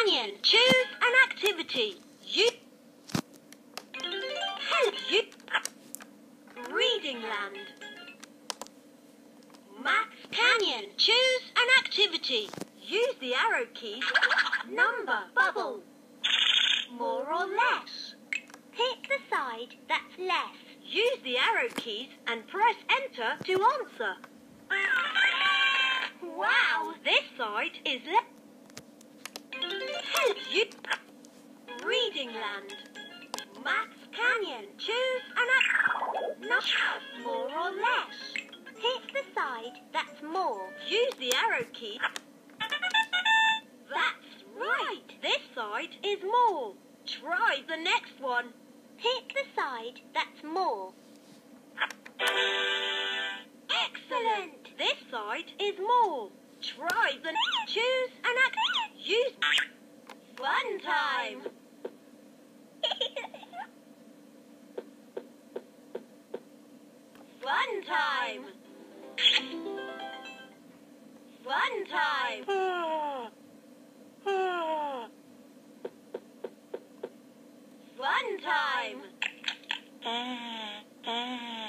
Canyon. Choose an activity. You. Help you. Reading Land. Math Canyon. Choose an activity. Use the arrow keys. Number bubble. More or less. Pick the side that's less. Use the arrow keys and press enter to answer. Wow, this side is left. Reading Land. Math Canyon. Choose an act. No, more or less. Pick the side that's more. Use the arrow key. That's right. This side is more. Try the next one. Pick the side that's more. Excellent. This side is more. Try the choose an fun time! fun time! Fun time! fun time! Eh, eh.